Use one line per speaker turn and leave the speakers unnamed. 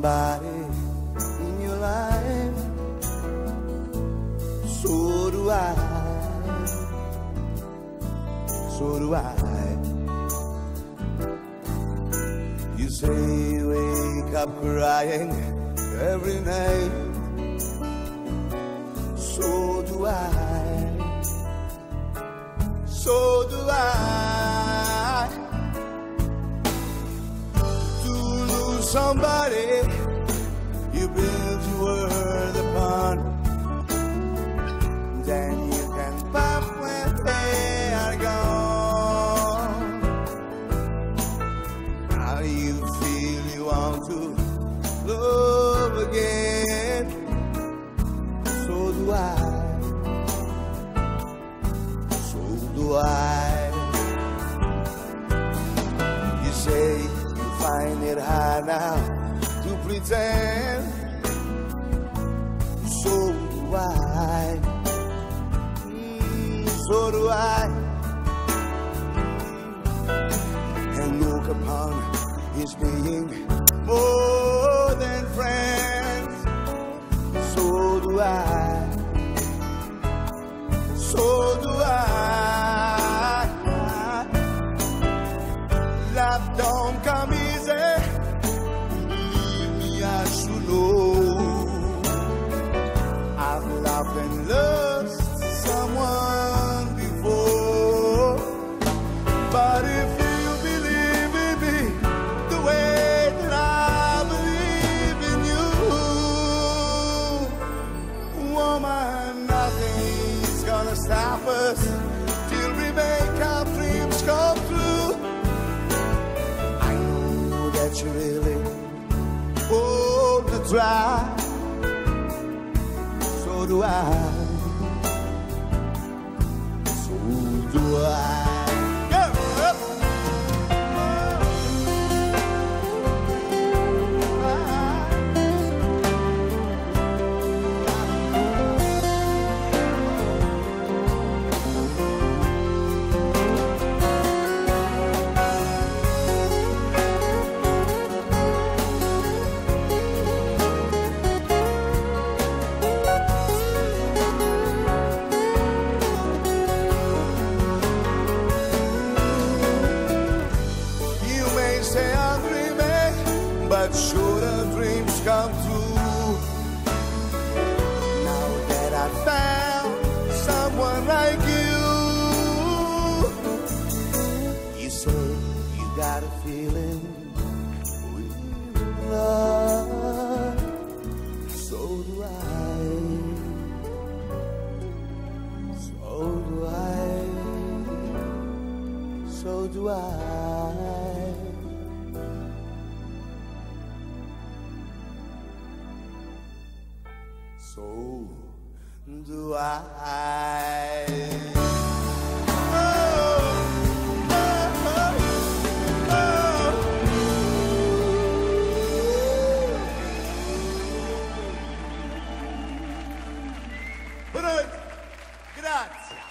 somebody in your life. So do I. So do I. You say you wake up crying every night. So do I. So do I. somebody you build your world upon, then you can pop when they are gone. How you feel you want to love again? So do I. find it hard now to pretend. So do I. Mm, so do I. And look upon his being more And lost someone before. But if you believe in me the way that I believe in you, woman, nothing's gonna stop us till we make our dreams come true. I know that you really want to try. Do I. but sure the dreams come true. Now that I found someone like you, you say you got a feeling with love. So do I. So do I. So do I. So do I. Oh. Grazie.